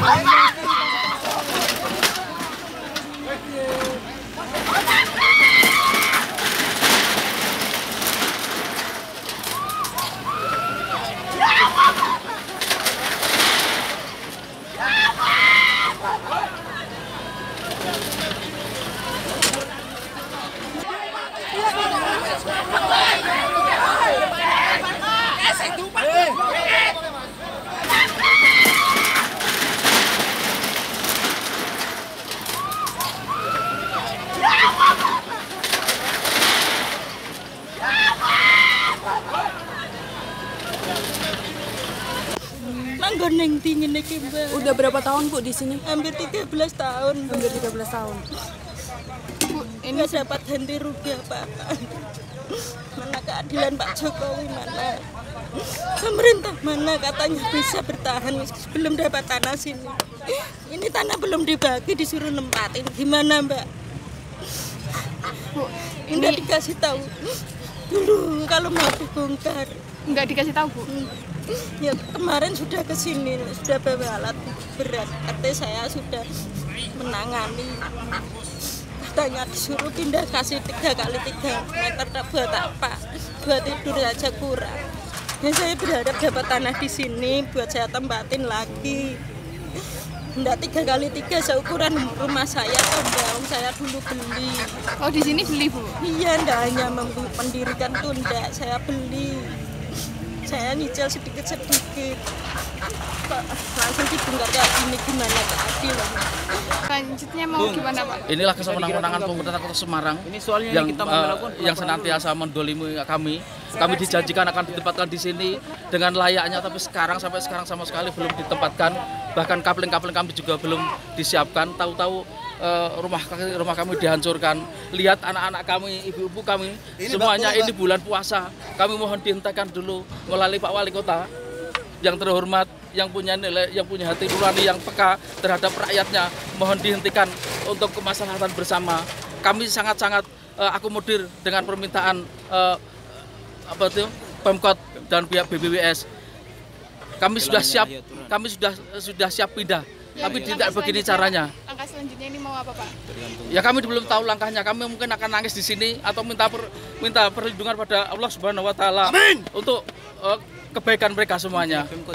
Oh Manggon ning dingin iki, Mbak. Udah berapa tahun Bu di sini? Hampir 13 tahun. Hampir 13 tahun. Bu, ini dapat ganti rugi apa-apa. Mana keadilan Pak Jokowi mana? Pemerintah mana katanya bisa bertahan belum dapat tanah sini. Ini tanah belum dibagi disuruh nempatin. Gimana Mbak? Bu, Ini ini dikasih tahu dulu kalau mau dibongkar. nggak dikasih tahu Bu. Ya kemarin sudah ke sini, sudah bawa alat berat. Katanya saya sudah menangani. Katanya disuruh pindah kasih tiga kali tiga meter tak buat apa? Buat tidur aja kurang. Dan saya berharap dapat tanah di sini buat saya tempatin lagi. Enggak tiga kali tiga seukuran rumah saya tombang saya dulu beli. Oh di sini beli Bu. Iya, enggak hanya mendirikan tunda, saya beli. Saya nyicil sedikit-sedikit. Kok langsung dibongkar kayak gini gimana keadilan? Selanjutnya mau gimana Pak? Inilah kesewenang-wenangan pemerintah Kota Semarang Ini soalnya yang kita eh, melakukan yang senantiasa mendolimi kami. Kami dijanjikan akan ditempatkan di sini dengan layaknya, tapi sekarang sampai sekarang sama sekali belum ditempatkan. Bahkan kapling-kapling kami juga belum disiapkan. Tahu-tahu eh, rumah rumah kami dihancurkan. Lihat anak-anak kami, ibu-ibu kami, semuanya ini bulan puasa. Kami mohon dihentikan dulu melalui Pak Wali Kota yang terhormat, yang punya nilai, yang punya hati nurani yang peka terhadap rakyatnya, mohon dihentikan untuk kemaslahatan bersama. Kami sangat-sangat eh, akomodir dengan permintaan eh, apa itu Pemkot dan pihak BBWS. Kami sudah siap, kami sudah sudah siap pindah, tapi tidak Langkah begini caranya. Langkah selanjutnya ini mau apa Pak? Ya kami belum tahu langkahnya. Kami mungkin akan nangis di sini atau minta per- minta perlindungan pada Allah Subhanahu wa taala untuk eh, kebaikan mereka semuanya. Pemkot